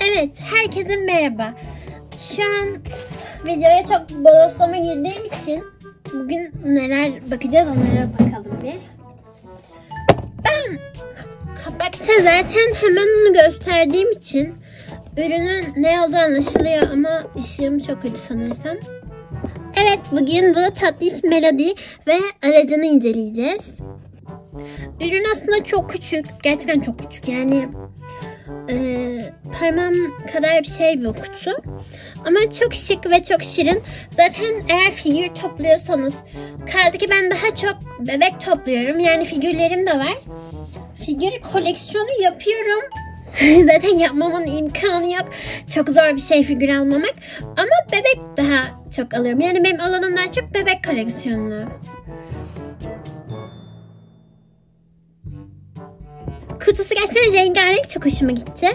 Evet, herkese merhaba. Şu an videoya çok bodoslama girdiğim için bugün neler bakacağız onlara bakalım bir. Ben kapakta zaten hemen onu gösterdiğim için ürünün ne olduğu anlaşılıyor ama ışığım çok kötü sanırsam. Evet, bugün bu tatlış melodi ve aracını inceleyeceğiz. Ürün aslında çok küçük. Gerçekten çok küçük. Yani e, parmağım kadar bir şey bu kutu. Ama çok şık ve çok şirin. Zaten eğer figür topluyorsanız kaldı ki ben daha çok bebek topluyorum. Yani figürlerim de var. Figür koleksiyonu yapıyorum. Zaten yapmamın imkanı yok. Çok zor bir şey figür almamak. Ama bebek daha çok alıyorum. Yani benim alanım daha çok bebek koleksiyonu. Kutusu gerçekten rengarenk çok hoşuma gitti.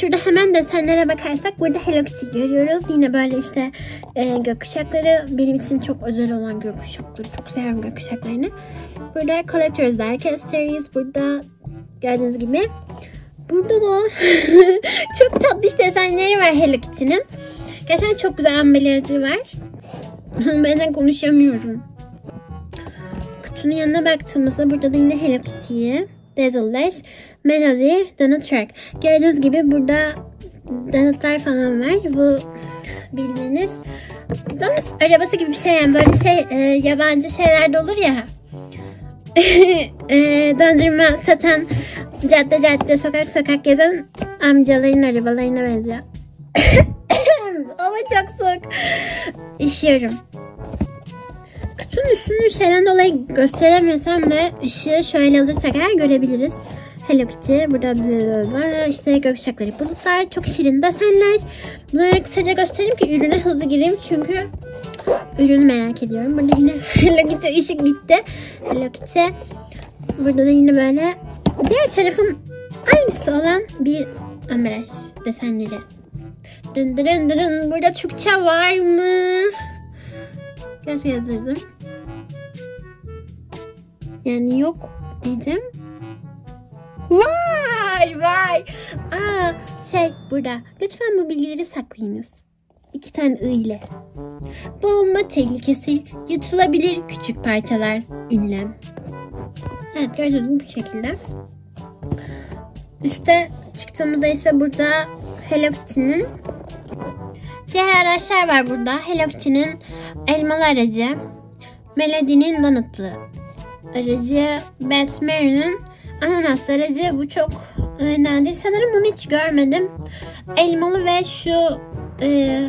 Şurada hemen desenlere bakarsak burada Hello Kitty görüyoruz. Yine böyle işte e, gökkuşakları benim için çok özel olan gökkuşakları. Çok seviyorum gökkuşaklarını. Burada Collector's Diecast Series. Burada gördüğünüz gibi. Burada da çok tatlış desenleri var Hello Kitty'nin. Gerçekten çok güzel ambalajı var. ben konuşamıyorum. Kutunun yanına baktığımızda burada da yine Hello Kitty'yi Dazzle Dash, Melody, Donut Track. Gördüğünüz gibi burada donutlar falan var. Bu bildiğiniz donut arabası gibi bir şey yani böyle şey e, yabancı şeylerde olur ya. e, dondurma satan cadde cadde sokak sokak gezen amcaların arabalarına benziyor. Ama çok soğuk. İşiyorum. Kutunun üstünü şeyden dolayı gösteremesem de ışığı şöyle alırsak eğer görebiliriz. Hello Kitty, burada var. İşte gökkuşakları, bulutlar, çok şirin desenler. Bunları kısaca göstereyim ki ürüne hızlı gireyim çünkü ürünü merak ediyorum. Burada yine Hello Kitty ışık gitti. Hello Kitty. Burada da yine böyle diğer tarafın aynısı olan bir ambalaj desenleri. Dın dın dın Burada Türkçe var mı? Göz yazdırdım. Yani yok diyeceğim. Var var. Aa şey burada. Lütfen bu bilgileri saklayınız. İki tane ı ile. Boğulma tehlikesi yutulabilir küçük parçalar. Ünlem. Evet gördüğünüz bu şekilde. Üste çıktığımızda ise burada Hello Kitty'nin diğer araçlar var burada. Hello Kitty'nin elmalı aracı, Melody'nin donutlu aracı, Beth Mary'nin ananas aracı. Bu çok nadir. Sanırım bunu hiç görmedim. Elmalı ve şu e,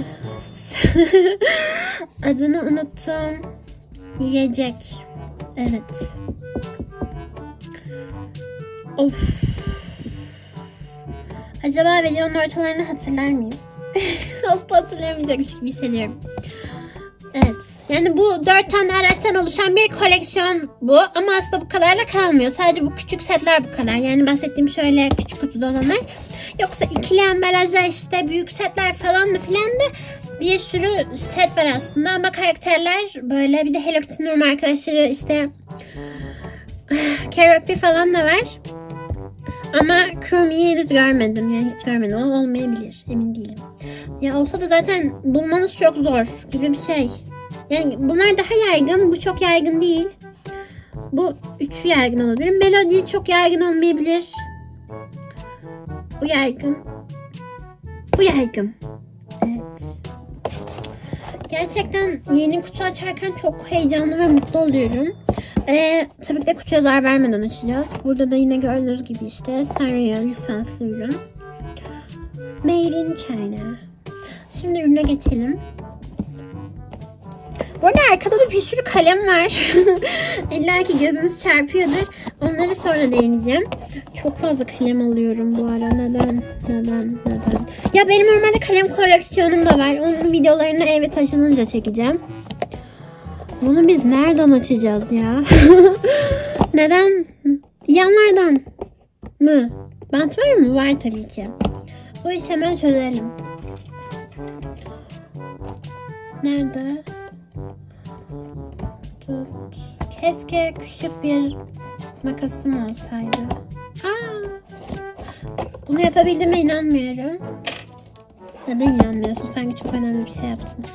adını unuttum. Yiyecek. Evet. Of. Acaba videonun ortalarını hatırlar mıyım? Asla hatırlayamayacakmış gibi hissediyorum. Evet. Yani bu dört tane araçtan oluşan bir koleksiyon bu. Ama aslında bu kadarla kalmıyor. Sadece bu küçük setler bu kadar. Yani bahsettiğim şöyle küçük kutuda olanlar. Yoksa ikili ambalajlar işte büyük setler falan da filan da bir sürü set var aslında. Ama karakterler böyle bir de Hello Kitty'nin normal arkadaşları işte Keroppi falan da var. Ama Chrome'yi hiç görmedim. Yani hiç görmedim. O olmayabilir. Emin değilim. Ya olsa da zaten bulmanız çok zor gibi bir şey. Yani bunlar daha yaygın. Bu çok yaygın değil. Bu üçü yaygın olabilir. Melody çok yaygın olmayabilir. Bu yaygın. Bu yaygın. Evet. Gerçekten yeni kutu açarken çok heyecanlı ve mutlu oluyorum. Ee, tabii ki de kutuya zarar vermeden açacağız. Burada da yine gördüğünüz gibi işte Sanrio lisanslı ürün. Made in China. Şimdi ürüne geçelim. Bu arada arkada da bir sürü kalem var. İlla ki gözünüz çarpıyordur. Onları sonra değineceğim. Çok fazla kalem alıyorum bu ara. Neden? Neden? Neden? Ya benim normalde kalem koleksiyonum da var. Onun videolarını eve taşınınca çekeceğim. Bunu biz nereden açacağız ya? Neden? Yanlardan mı? Bant var mı? Var tabii ki. Bu işi hemen çözelim. Nerede? Tut. Keşke küçük bir makasım olsaydı. Aa, bunu yapabildiğime inanmıyorum. Neden inanmıyorsun? Sanki çok önemli bir şey yaptın.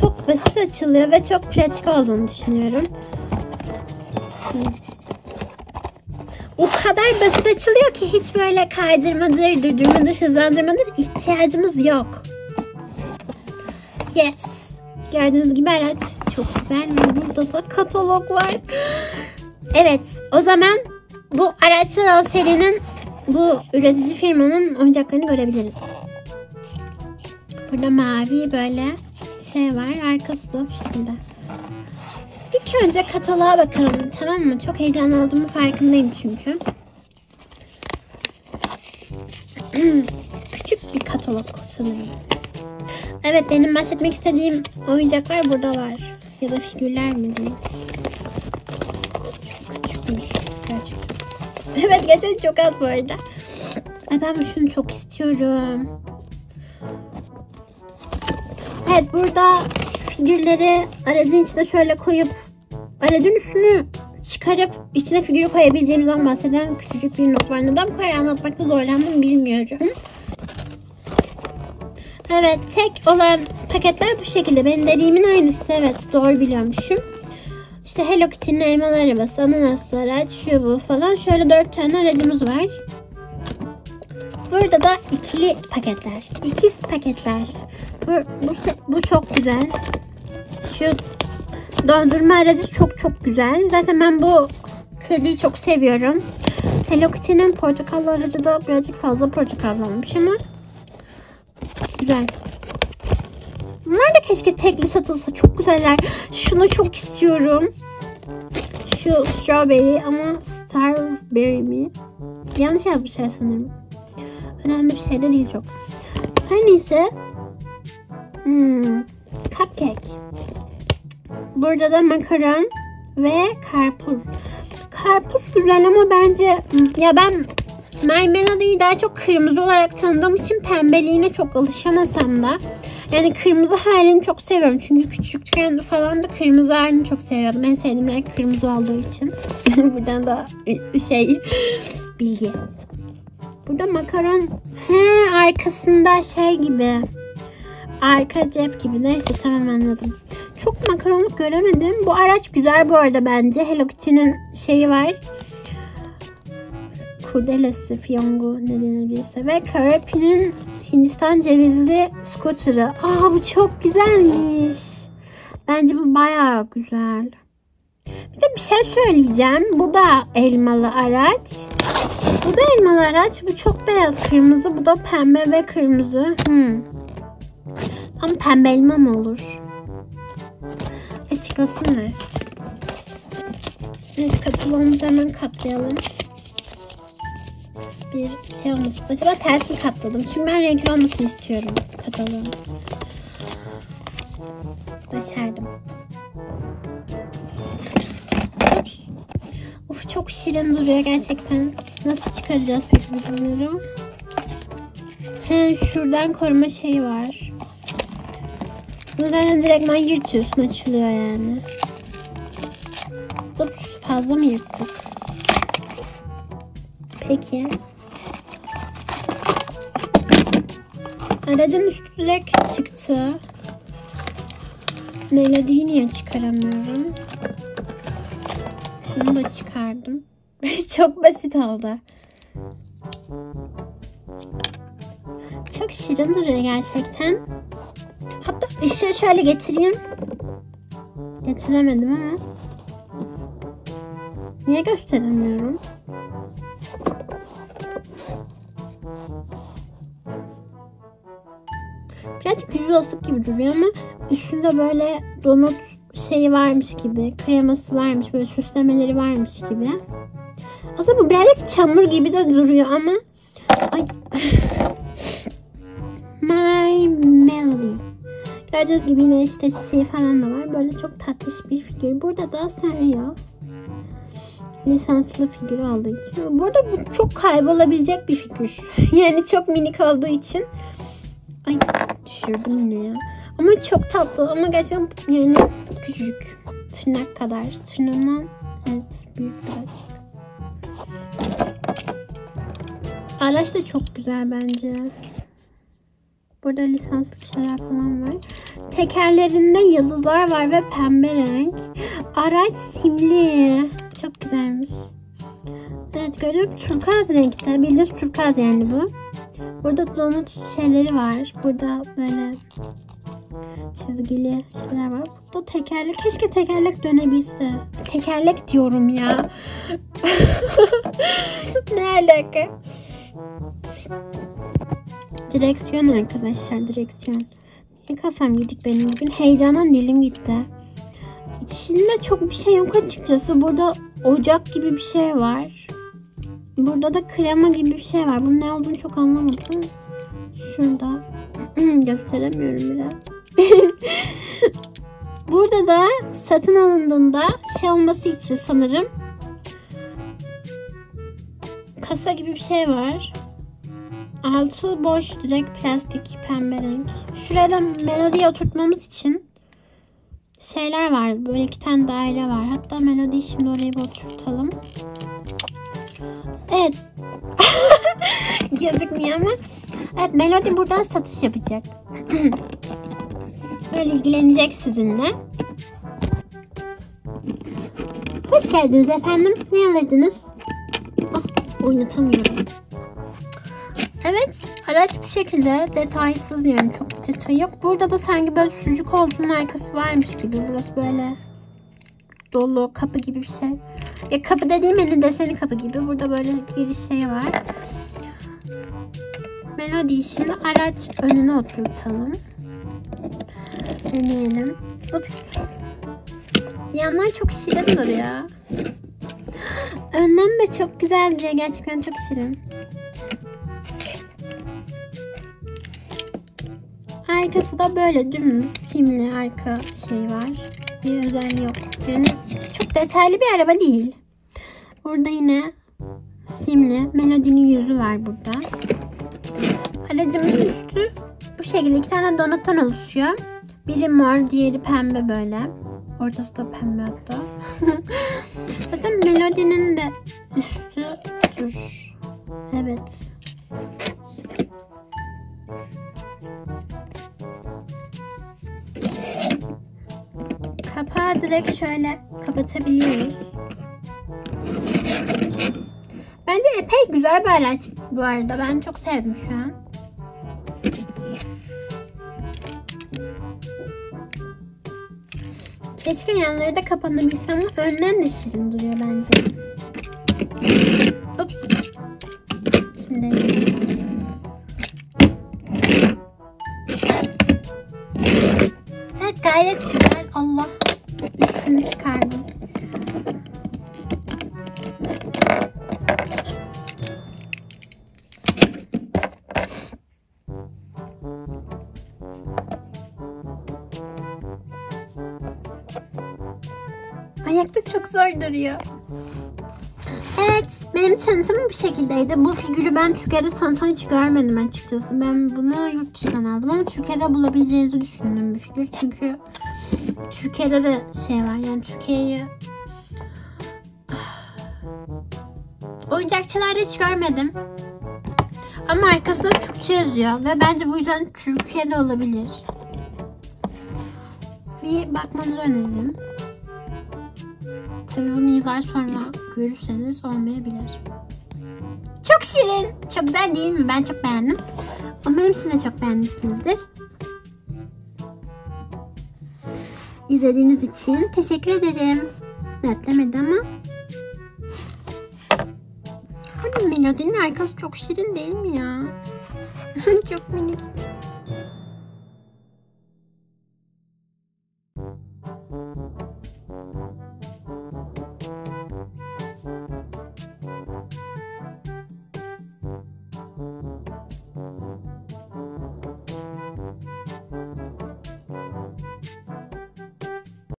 Çok basit açılıyor ve çok pratik olduğunu düşünüyorum. O kadar basit açılıyor ki hiç böyle kaydırmadır, durdurmadır, hızlandırmadır ihtiyacımız yok. Gördüğünüz gibi araç çok güzel ve burada da katalog var. Evet o zaman bu araçlı olan serinin bu üretici firmanın oyuncaklarını görebiliriz. Burada mavi böyle şey var. Arkası da bu şekilde. İlk önce kataloğa bakalım tamam mı? Çok heyecanlı olduğumu farkındayım çünkü. Küçük bir katalog sanırım. Evet benim bahsetmek istediğim oyuncaklar burada var. Ya da figürler mi diyeyim. Evet gerçekten çok az bu arada. Ay ben şunu çok istiyorum. Evet burada figürleri aracın içine şöyle koyup aracın üstünü çıkarıp içine figürü koyabileceğimizden bahseden küçücük bir not var. Neden bu kadar anlatmakta zorlandım bilmiyorum. Evet tek olan paketler bu şekilde. Benim dediğimin aynısı. Evet doğru biliyormuşum. İşte Hello Kitty'nin elmalı arabası, ananaslı araç, şu bu falan. Şöyle dört tane aracımız var. Burada da ikili paketler. İkiz paketler. Bu, bu, bu çok güzel. Şu dondurma aracı çok çok güzel. Zaten ben bu kediyi çok seviyorum. Hello Kitty'nin portakallı aracı da birazcık fazla portakal olmuş ama güzel. Bunlar da keşke tekli satılsa. Çok güzeller. Şunu çok istiyorum. Şu strawberry ama starberry mi? Yanlış yazmışlar sanırım. Önemli bir şey de değil çok. Her neyse. Hmm, cupcake. Burada da makaron ve karpuz. Karpuz güzel ama bence ya ben My Melody'yi daha çok kırmızı olarak tanıdığım için pembeliğine çok alışamasam da yani kırmızı halini çok seviyorum. Çünkü küçükken falan da kırmızı halini çok seviyordum. En sevdiğim renk kırmızı olduğu için. Buradan da şey bilgi. Burada makaron he arkasında şey gibi. Arka cep gibi. Neyse tamam anladım. Çok makaronluk göremedim. Bu araç güzel bu arada bence. Hello Kitty'nin şeyi var. Kurdelesi, fiyongu ne denebilirse. Ve Karapi'nin Hindistan cevizli scooter'ı. Aa bu çok güzelmiş. Bence bu bayağı güzel. Bir de bir şey söyleyeceğim. Bu da elmalı araç. Bu da elmalı araç. Bu çok beyaz kırmızı. Bu da pembe ve kırmızı. Hmm. Ama pembe elma mı olur? Açıklasınlar. Evet kataloğumuzu hemen katlayalım. Bir şey olmasın. Acaba ters mi katladım? Çünkü ben renkli olmasını istiyorum kataloğun. Başardım. Of çok şirin duruyor gerçekten. Nasıl çıkaracağız peki bunları? He şuradan koruma şeyi var. Buradan direktman yırtıyorsun açılıyor yani. Ups fazla mı yırttık? Peki. Aracın üstü direkt çıktı. Melodiyi niye çıkaramıyorum? Bunu da çıkardım. Çok basit oldu. Çok şirin duruyor gerçekten. Hatta ışığı şöyle getireyim. Getiremedim ama. Niye gösteremiyorum? Birazcık yüzosuk gibi duruyor ama üstünde böyle donut şeyi varmış gibi, kreması varmış, böyle süslemeleri varmış gibi. Aslında bu birazcık çamur gibi de duruyor ama ay My Melody. Gördüğünüz gibi yine işte şey falan da var. Böyle çok tatlış bir figür. Burada da Sanrio. Lisanslı figür olduğu için. Burada bu çok kaybolabilecek bir figür. yani çok minik olduğu için. Ay düşürdüm yine ya. Ama çok tatlı ama gerçekten yani küçücük. Tırnak kadar. Tırnağımdan evet büyük biraz. Araç da çok güzel bence. Burada lisanslı şeyler falan var. Tekerlerinde yıldızlar var ve pembe renk. Araç simli. Çok güzelmiş. Evet gördüğünüz turkuaz renkte. Bildiğiniz turkuaz yani bu. Burada donut şeyleri var. Burada böyle çizgili şeyler var. Burada tekerlek. Keşke tekerlek dönebilse. Tekerlek diyorum ya. ne alaka? Direksiyon arkadaşlar direksiyon. Ne kafam gidik benim bugün. Heyecandan dilim gitti. İçinde çok bir şey yok açıkçası. Burada ocak gibi bir şey var. Burada da krema gibi bir şey var. Bunun ne olduğunu çok anlamadım. Şurada. Gösteremiyorum bile. Burada da satın alındığında şey olması için sanırım kasa gibi bir şey var. Altı boş direkt plastik pembe renk. Şuraya da melodiye oturtmamız için şeyler var. Böyle iki tane daire var. Hatta melodiyi şimdi oraya bir oturtalım. Gözükmüyor ama. Evet Melody buradan satış yapacak. Böyle ilgilenecek sizinle. Hoş geldiniz efendim. Ne alırdınız? Ah, oynatamıyorum. Evet, araç bu şekilde detaysız yani çok detay yok. Burada da sanki böyle sürücü koltuğunun arkası varmış gibi. Burası böyle dolu kapı gibi bir şey. Ya kapı dediğim eli deseni kapı gibi. Burada böyle giriş şey var. Melodi şimdi araç önüne oturtalım. Deneyelim. Ups. Yanlar çok şirin duruyor. Önden de çok güzel duruyor. Gerçekten çok şirin. Arkası da böyle dümdüz simli arka şey var. Bir özelliği yok. Yani çok detaylı bir araba değil. Burada yine simli melodinin yüzü var burada. Aracımızın üstü bu şekilde iki tane donuttan oluşuyor. Biri mor, diğeri pembe böyle. Ortası da pembe hatta. Zaten melodinin de üstü dur. Evet. Kapağı direkt şöyle kapatabiliyoruz. Bence epey güzel bir araç bu arada. Ben çok sevdim şu an. Keşke yanları da kapanabilse ama önden de şirin duruyor bence. Ayakta çok zor duruyor. Evet, benim tanıtım bu şekildeydi. Bu figürü ben Türkiye'de tanıtan hiç görmedim açıkçası. Ben bunu yurt dışından aldım ama Türkiye'de bulabileceğinizi düşündüm bir figür. Çünkü Türkiye'de de şey var yani Türkiye'yi oyuncakçılarda hiç görmedim. Ama arkasında Türkçe yazıyor ve bence bu yüzden Türkiye'de olabilir. Bir bakmanızı öneririm. Tabii bunu yıllar sonra görürseniz olmayabilir. Çok şirin. Çok güzel değil mi? Ben çok beğendim. Umarım siz de çok beğenmişsinizdir. İzlediğiniz için teşekkür ederim. Netlemedi ama. Hani melodinin arkası çok şirin değil mi ya? çok minik.